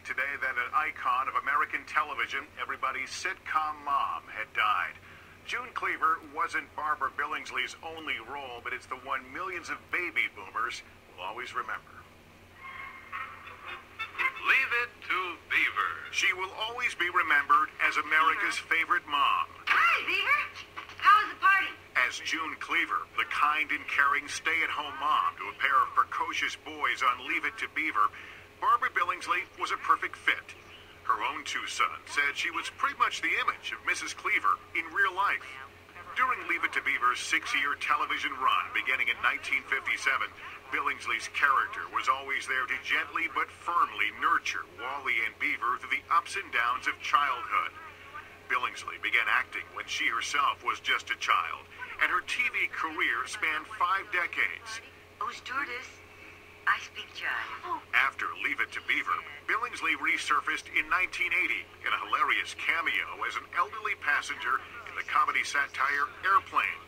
late today that an icon of American television, everybody's sitcom mom, had died. June Cleaver wasn't Barbara Billingsley's only role, but it's the one millions of baby boomers will always remember. Leave it to Beaver. She will always be remembered as America's favorite mom. Hi, Beaver. How was the party? As June Cleaver, the kind and caring stay-at-home mom to a pair of precocious boys on Leave It to Beaver, Barbara Billingsley was a perfect fit. Her own two sons said she was pretty much the image of Mrs. Cleaver in real life. During Leave It to Beaver's six-year television run beginning in 1957, Billingsley's character was always there to gently but firmly nurture Wally and Beaver through the ups and downs of childhood. Billingsley began acting when she herself was just a child, and her TV career spanned five decades. Oh, stewardess. I speak jive. After to Beaver, Billingsley resurfaced in 1980 in a hilarious cameo as an elderly passenger in the comedy satire Airplane.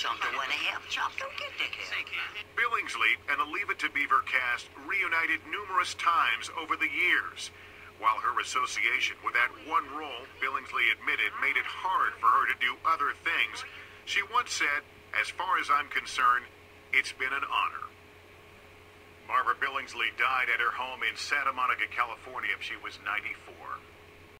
Jump to one and a half. Jump. Don't get dickhead. Billingsley and the Leave It to Beaver cast reunited numerous times over the years. While her association with that one role, Billingsley admitted, made it hard for her to do other things, she once said, as far as I'm concerned, it's been an honor. Billingsley died at her home in Santa Monica, California. If she was 94.